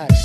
Nice.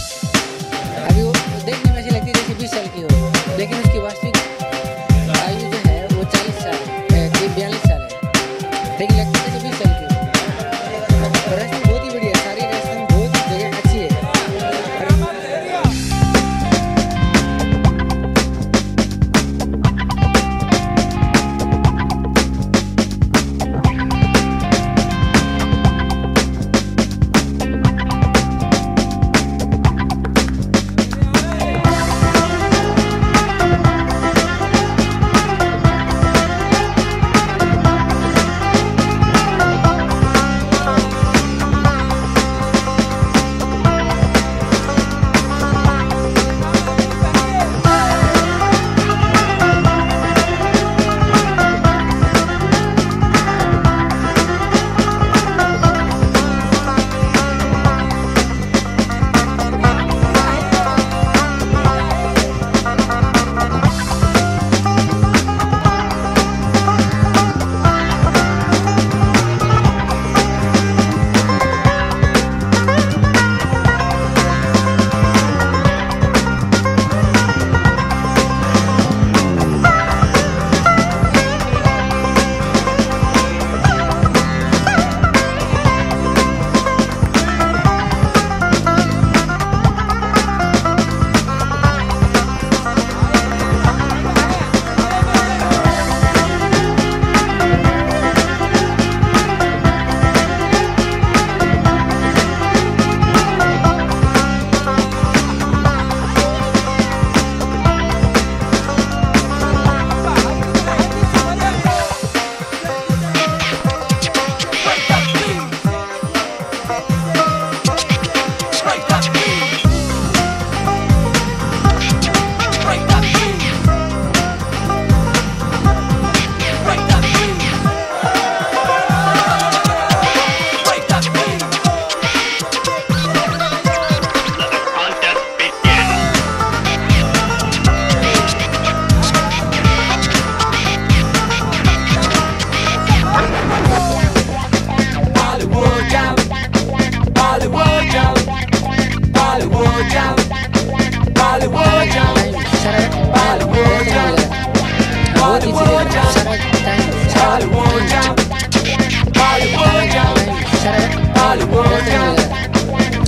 Charlie One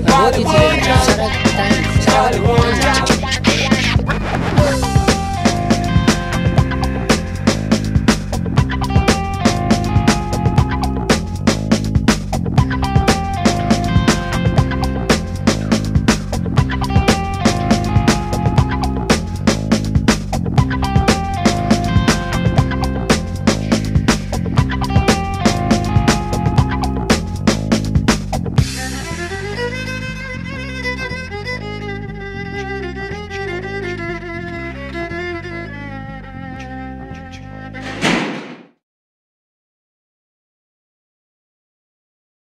Charlie Charlie